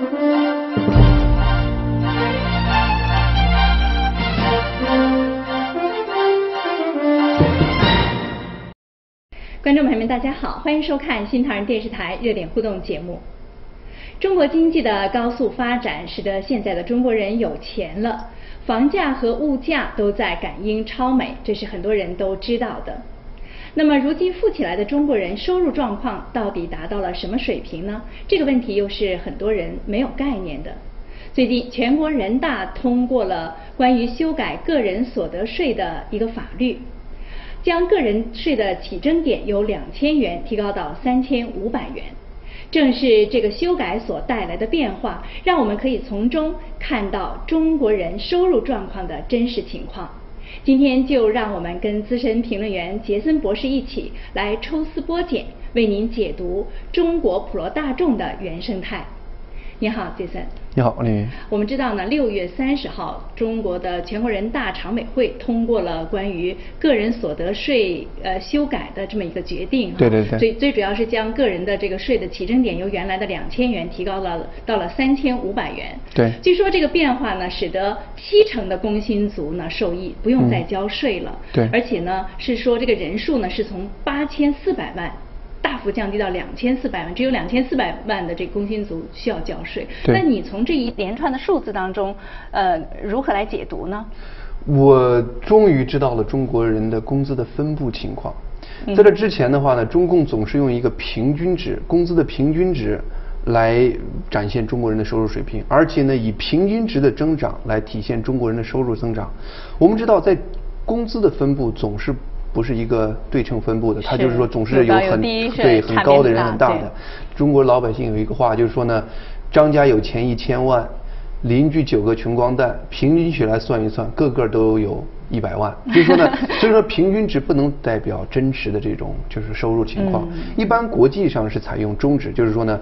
观众朋友们，大家好，欢迎收看新唐人电视台热点互动节目。中国经济的高速发展，使得现在的中国人有钱了，房价和物价都在赶英超美，这是很多人都知道的。那么，如今富起来的中国人收入状况到底达到了什么水平呢？这个问题又是很多人没有概念的。最近，全国人大通过了关于修改个人所得税的一个法律。将个人税的起征点由两千元提高到三千五百元，正是这个修改所带来的变化，让我们可以从中看到中国人收入状况的真实情况。今天就让我们跟资深评论员杰森博士一起来抽丝剥茧，为您解读中国普罗大众的原生态。你好，杰森。你好，李云。我们知道呢，六月三十号，中国的全国人大常委会通过了关于个人所得税呃修改的这么一个决定。对对对。最最主要是将个人的这个税的起征点由原来的两千元提高了到了三千五百元。对。据说这个变化呢，使得七成的工薪族呢受益，不用再交税了。对。而且呢，是说这个人数呢是从八千四百万。大幅降低到两千四百万，只有两千四百万的这工薪族需要交税。那你从这一连串的数字当中，呃，如何来解读呢？我终于知道了中国人的工资的分布情况。在这之前的话呢，中共总是用一个平均值，工资的平均值来展现中国人的收入水平，而且呢，以平均值的增长来体现中国人的收入增长。我们知道，在工资的分布总是。不是一个对称分布的，它就是说总是有很对很高的人很大的。中国老百姓有一个话就是说呢，张家有钱一千万，邻居九个穷光蛋，平均起来算一算，个个都有一百万。就是说呢，所以说平均值不能代表真实的这种就是收入情况。一般国际上是采用中值，就是说呢。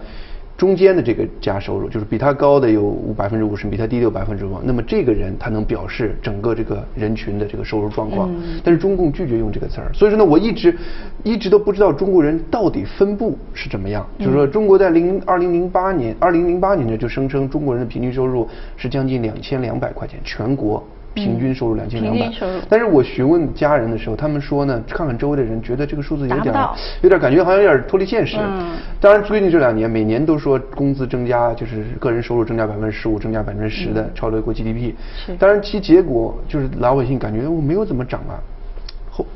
中间的这个加收入，就是比他高的有五百分之五十，比他低的有百分之五。那么这个人他能表示整个这个人群的这个收入状况。但是中共拒绝用这个词儿，所以说呢，我一直一直都不知道中国人到底分布是怎么样。就是说，中国在零二零零八年，二零零八年呢就声称中国人的平均收入是将近两千两百块钱，全国。平均收入两千两百，但是我询问家人的时候，他们说呢，看看周围的人，觉得这个数字有点，有点感觉好像有点脱离现实。嗯，当然最近这两年，每年都说工资增加，就是个人收入增加百分之十五，增加百分之十的，超过国 GDP。是，当然其结果就是老百姓感觉我没有怎么涨啊。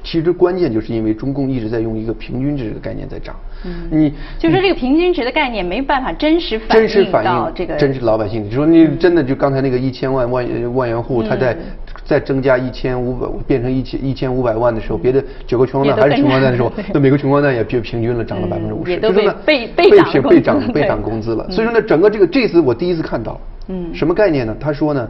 其实关键就是因为中共一直在用一个平均值的概念在涨，嗯，你就说这个平均值的概念没办法真实反映到这个真实老百姓。你说你真的就刚才那个一千万万万元户，他在再增加一千五百变成一千一千五百万的时候，别的九个穷光蛋还是穷光蛋的时候，那每个穷光蛋也就平均了涨了百分之五十，就是被被被涨被涨工资了。所以说呢，整个这个这次我第一次看到，嗯，什么概念呢？他说呢，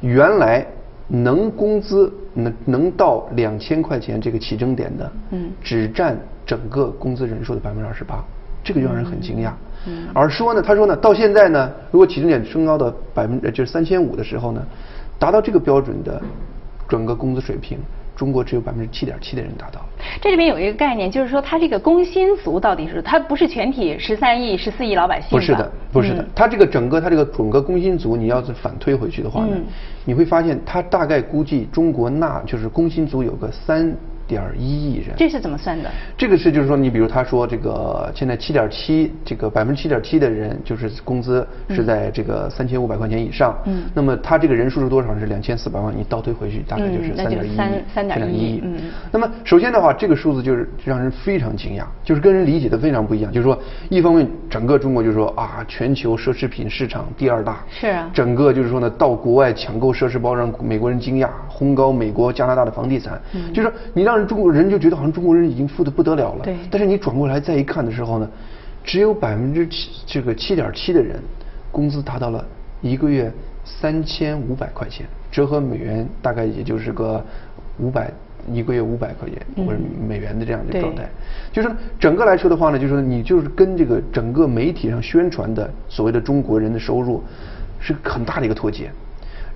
原来。能工资能能到两千块钱这个起征点的，嗯，只占整个工资人数的百分之二十八，这个就让人很惊讶。嗯，而说呢，他说呢，到现在呢，如果起征点升高到百分就是三千五的时候呢，达到这个标准的整个工资水平。中国只有百分之七点七的人达到。这里面有一个概念，就是说，它这个工薪族到底是它不是全体十三亿、十四亿老百姓？不是的，不是的。它这个整个它这个整个工薪族，你要是反推回去的话呢，你会发现它大概估计中国纳就是工薪族有个三。点一亿人，这是怎么算的？这个是就是说，你比如他说这个现在七点七，这个百分之七点七的人就是工资是在这个三千五百块钱以上。嗯。那么他这个人数是多少？是两千四百万。你倒推回去，大概就是三点一亿。三三点一亿。嗯。那么首先的话，这个数字就是让人非常惊讶，就是跟人理解的非常不一样。就是说，一方面整个中国就是说啊，全球奢侈品市场第二大。是啊。整个就是说呢，到国外抢购奢侈包让美国人惊讶，轰高美国、加拿大的房地产。嗯。就是说，你让。中国人就觉得好像中国人已经富得不得了了，对。但是你转过来再一看的时候呢，只有百分之七这个七点七的人，工资达到了一个月三千五百块钱，折合美元大概也就是个五百一个月五百块钱或者美元的这样的状态。就是整个来说的话呢，就是说你就是跟这个整个媒体上宣传的所谓的中国人的收入是很大的一个脱节。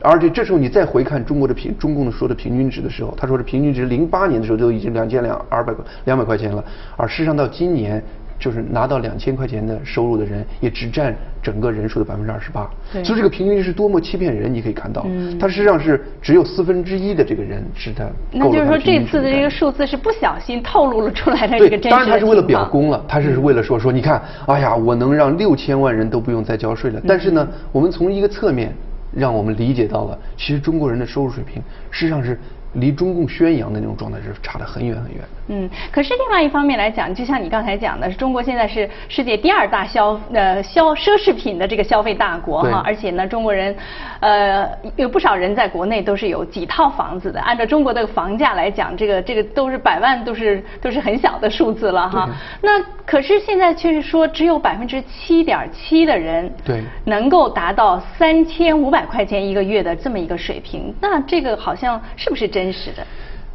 而且这时候你再回看中国的平中共的说的平均值的时候，他说是平均值零八年的时候就已经两千两二百块两百块钱了，而事实上到今年就是拿到两千块钱的收入的人，也只占整个人数的百分之二十八。对。所以这个平均值是多么欺骗人，你可以看到，嗯。它实际上是只有四分之一的这个人是他那就是说这次的这个数字是不小心透露了出来的这个，真实的当然他是为了表功了，他是为了说说，你看，哎呀，我能让六千万人都不用再交税了。但是嗯。呢，我们从一个侧面，让我们理解到了，其实中国人的收入水平实际上是离中共宣扬的那种状态是差得很远很远的。嗯，可是另外一方面来讲，就像你刚才讲的，中国现在是世界第二大消呃消奢侈品的这个消费大国哈，而且呢，中国人呃有不少人在国内都是有几套房子的。按照中国的房价来讲，这个这个都是百万，都是都是很小的数字了哈。那可是现在却是说只有百分之七点七的人对能够达到三千五百块钱一个月的这么一个水平，那这个好像是不是真实的？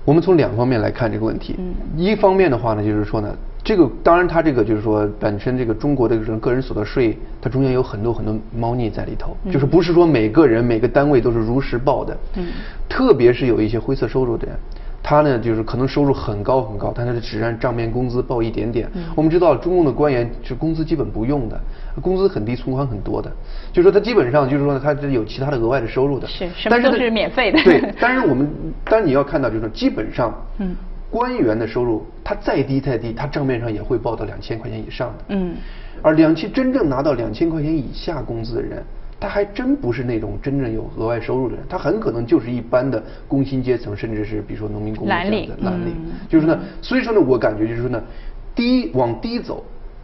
我们从两方面来看这个问题。嗯一方面的话呢，就是说呢，这个当然它这个就是说本身这个中国的这种个人所得税，它中间有很多很多猫腻在里头，就是不是说每个人每个单位都是如实报的。嗯特别是有一些灰色收入的人。他呢，就是可能收入很高很高，但他是只按账面工资报一点点。嗯我们知道，中共的官员是工资基本不用的，工资很低，存款很多的，就是说他基本上就是说，他是有其他的额外的收入的。是什么都是免费的对，但是我们，但是你要看到，就是说基本上，嗯官员的收入他再低再低，他账面上也会报到两千块钱以上的。嗯而两千真正拿到两千块钱以下工资的人，他还真不是那种真正有额外收入的人，他很可能就是一般的工薪阶层，甚至是比如说农民工这样蓝领的蓝领。嗯就是呢，所以说呢，我感觉就是说呢，低往低走。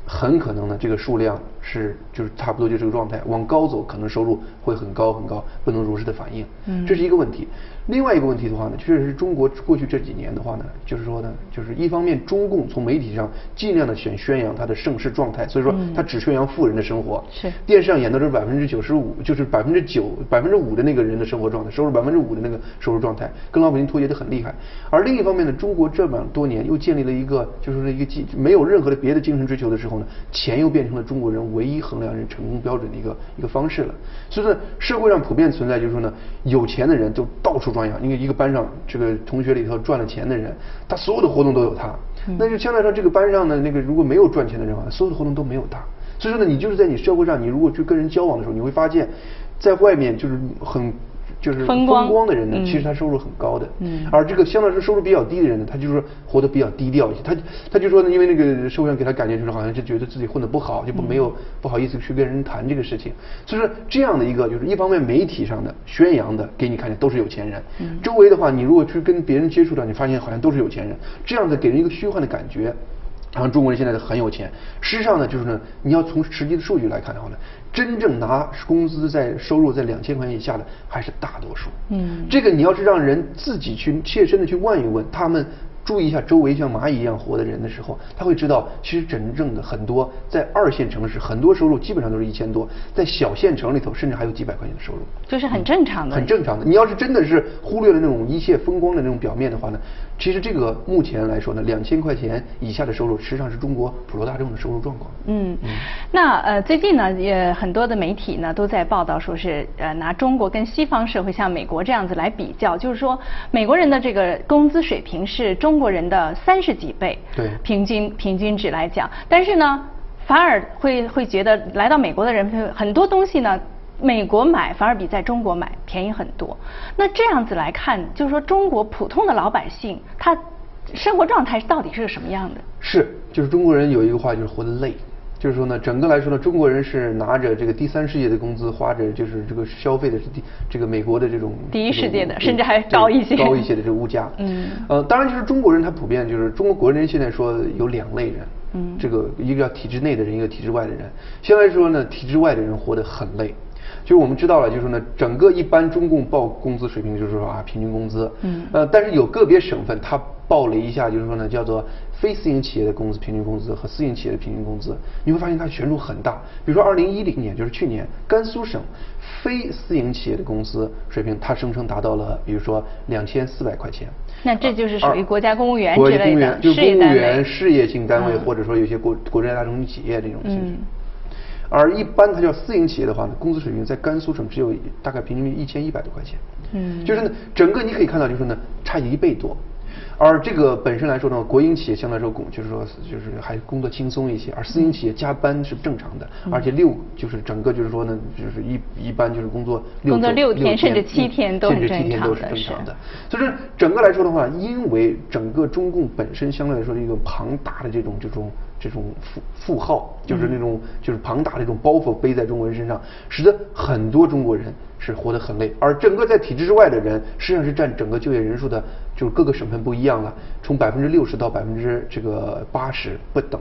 很可能呢，这个数量是就是差不多就这个状态，往高走可能收入会很高很高，不能如实的反映，嗯。这是一个问题。另外一个问题的话呢，确实是中国过去这几年的话呢，就是说呢，就是一方面中共从媒体上尽量的选宣扬他的盛世状态，所以说他只宣扬富人的生活，是。电视上演的是百分之九十五，就是百分之九、百分之五的那个人的生活状态，收入百分之五的那个收入状态，跟老百姓脱节的很厉害。而另一方面呢，中国这么多年又建立了一个，就是说一个既没有任何的别的精神追求的时候呢，钱又变成了中国人唯一衡量人成功标准的一个一个方式了。所以说，社会上普遍存在就是说呢，有钱的人都到处张扬，因为一个班上这个同学里头赚了钱的人，他所有的活动都有他，那就相对来说这个班上的那个如果没有赚钱的人啊，所有的活动都没有他。所以说呢，你就是在你社会上，你如果去跟人交往的时候，你会发现，在外面就是很就是风光的人呢，嗯其实他收入很高的，嗯。而这个相对来说收入比较低的人呢，他就是活得比较低调一些，他他就说呢，因为那个社会上给他感觉就是好像就觉得自己混得不好，就不没有不好意思去跟人谈这个事情，所以说这样的一个就是一方面媒体上的宣扬的给你看见都是有钱人，周围的话你如果去跟别人接触到，你发现好像都是有钱人，这样子给人一个虚幻的感觉。然后中国人现在很有钱，实际上呢，就是呢，你要从实际的数据来看的话呢，真正拿工资在收入在两千块钱以下的还是大多数。嗯这个你要是让人自己去切身的去问一问，他们注意一下周围像蚂蚁一样活的人的时候，他会知道，其实真正的很多在二线城市，很多收入基本上都是一千多，在小县城里头，甚至还有几百块钱的收入。就是很正常的，很正常的。你要是真的是忽略了那种一切风光的那种表面的话呢，其实这个目前来说呢，两千块钱以下的收入，实际上是中国普罗大众的收入状况。嗯，那呃，最近呢，也很多的媒体呢都在报道，说是呃拿中国跟西方社会，像美国这样子来比较，就是说美国人的这个工资水平是中国人的三十几倍，对平均平均值来讲，但是呢，反而会会觉得来到美国的人很多东西呢。美国买反而比在中国买便宜很多。那这样子来看，就是说中国普通的老百姓，他生活状态到底是个什么样的？是，就是中国人有一个话就是活得累。就是说呢，整个来说呢，中国人是拿着这个第三世界的工资，花着就是这个消费的是第这个美国的这种第一世界的甚至还高一些高一些的这个物价。嗯呃，当然就是中国人他普遍就是中国国人现在说有两类人，嗯这个一个叫体制内的人，一个体制外的人。相对来说呢，体制外的人活得很累。就是我们知道了，就是说呢，整个一般中共报工资水平就是说啊，平均工资，嗯呃，但是有个别省份他报了一下，就是说呢，叫做非私营企业的工资平均工资和私营企业的平均工资，你会发现它悬殊很大。比如说二零一零年，就是去年，甘肃省非私营企业的工资水平，它声称达到了，比如说两千四百块钱。那这就是属于国家公务员国之类的家公务员，就是公务员、事业性单位，嗯或者说有些国国家大中型企业这种性质。嗯而一般它叫私营企业的话呢，工资水平在甘肃省只有大概平均一千一百多块钱。嗯就是呢，整个你可以看到，就是呢，差一倍多。而这个本身来说呢，国营企业相对来说工就是说就是还工作轻松一些，而私营企业加班是正常的，而且六就是整个就是说呢，就是一一般就是工作六工作周六天甚至七天都很甚至七天都是正常的。所以说整个来说的话，因为整个中共本身相对来说的一个庞大的这种这种这种负负号，就是那种就是庞大的一种包袱背在中国人身上，使得很多中国人是活得很累，而整个在体制之外的人，实际上是占整个就业人数的，就是各个省份不一样了，从百分之六十到百分之这个八十不等。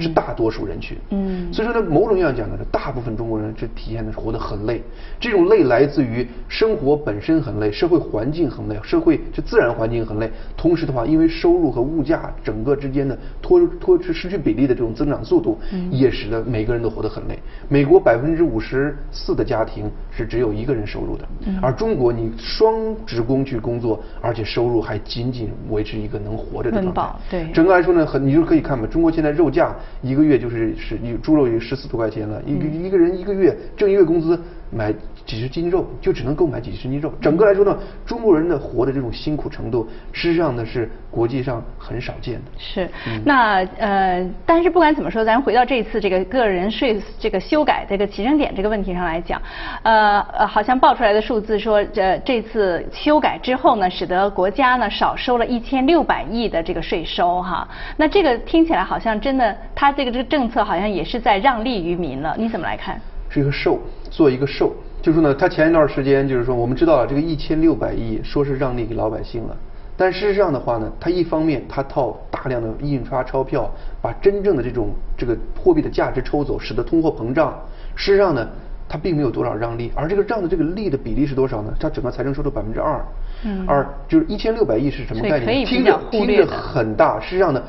是大多数人群，嗯。所以说呢，某种意义上讲呢，大部分中国人是体现的是活得很累，这种累来自于生活本身很累，社会环境很累，社会就自然环境很累，同时的话，因为收入和物价整个之间的脱脱失去比例的这种增长速度，也使得每个人都活得很累。美国百分之五十四的家庭是只有一个人收入的，而中国你双职工去工作，而且收入还仅仅维持一个能活着的状态。温饱。对。整个来说呢，很你就可以看嘛，中国现在肉价一个月就是是一猪肉也十四多块钱了，一个一个人一个月挣一个月工资买几十斤肉，就只能购买几十斤肉。整个来说呢，中国人的活的这种辛苦程度，事实上呢是国际上很少见的。是，嗯那呃，但是不管怎么说，咱回到这次这个个人税这个修改这个起征点这个问题上来讲，呃呃，好像报出来的数字说，这这次修改之后呢，使得国家呢少收了一千六百亿的这个税收哈。那这个听起来好像真的，他这个这个政策好像也是在让利于民了，你怎么来看？是一个寿，做一个寿，就是说呢，他前一段时间就是说，我们知道了这个一千六百亿说是让利给老百姓了，但事实上的话呢，他一方面他套大量的印刷钞票，把真正的这种这个货币的价值抽走，使得通货膨胀。事实上呢，他并没有多少让利，而这个让的这个利的比例是多少呢？它整个财政收入百分之二，嗯而就是一千六百亿是什么概念？听着听着很大，事实际上呢，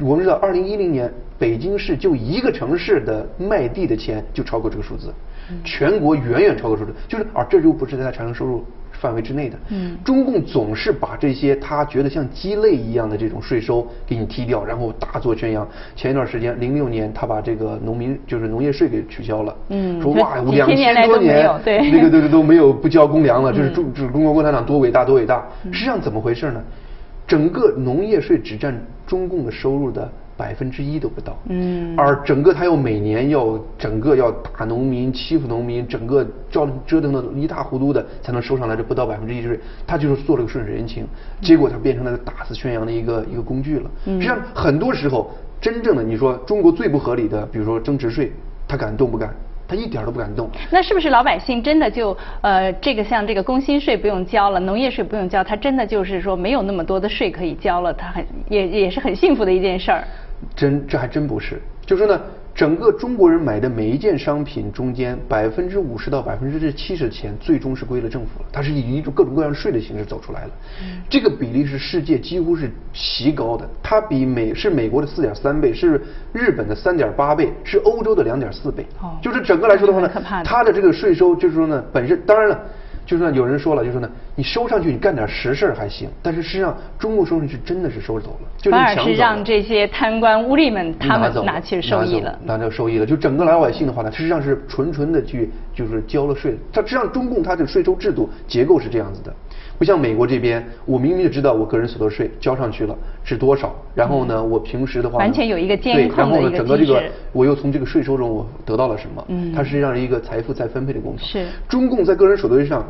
我们知道，二零一零年北京市就一个城市的卖地的钱就超过这个数字，嗯全国远远超过数字，就是啊这就不是在它财政收入范围之内的。嗯中共总是把这些他觉得像鸡肋一样的这种税收给你踢掉，然后大做宣扬。前一段时间，零六年他把这个农民就是农业税给取消了，嗯说哇 两千多年有对嗯那个对对都没有不交公粮了，这是中这是中国共产党多伟大多伟大。实际上怎么回事呢？整个农业税只占中共的收入的百分之一都不到，嗯而整个他又每年要整个要打农民、欺负农民，整个照折腾的一塌糊涂的，才能收上来这不到百分之一税。他就是做了个顺水人情，结果他变成了个大肆宣扬的一个一个工具了。实际上很多时候，真正的你说中国最不合理的，比如说增值税，他敢动不敢？他一点儿都不敢动。那是不是老百姓真的就呃，这个像这个工薪税不用交了，农业税不用交，他真的就是说没有那么多的税可以交了，他很也也是很幸福的一件事儿。真这还真不是，就说呢，整个中国人买的每一件商品中间，百分之五十到百分之七十的钱，最终是归了政府了。它是以一种各种各样的税的形式走出来了。这个比例是世界几乎是奇高的，它比美是美国的四点三倍，是日本的三点八倍，是欧洲的两点四倍。哦就是整个来说的话呢它的这个税收就是说呢，本身当然了。就是说，有人说了，就是说呢，你收上去，你干点实事儿还行，但是实际上，中共收上去真的是收走了，就是反而是让这些贪官污吏们他们拿去收益了。拿走收益了。就整个老百姓的话呢，实际上是纯纯的去就是交了税。它实际上中共它这个税收制度结构是这样子的，不像美国这边，我明明就知道我个人所得税交上去了是多少，然后呢，我平时的话完全有一个监对控然后呢，的一个整个这个我又从这个税收中我得到了什么？嗯它实际上是一个财富再分配的工程。是中共在个人所得税上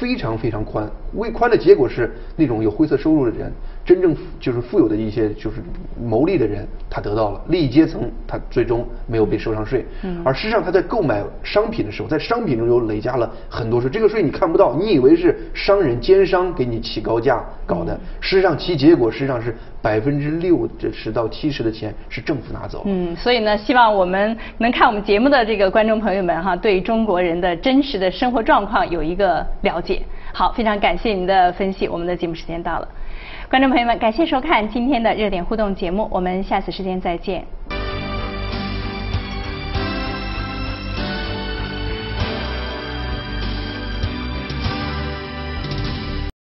非常非常宽，微宽的结果是那种有灰色收入的人，真正就是富有的一些就是牟利的人，他得到了利益阶层，他最终没有被收上税。嗯而实际上他在购买商品的时候，在商品中又累加了很多税，这个税你看不到，你以为是商人奸商给你起高价搞嗯的，实际上其结果实际上是百分之六这十到七十的钱是政府拿走。嗯，所以呢，希望我们能看我们节目的这个观众朋友们哈，对中国人的真实的生活状况有一个了解。好，非常感谢您的分析，我们的节目时间到了。观众朋友们，感谢收看今天的热点互动节目，我们下次时间再见。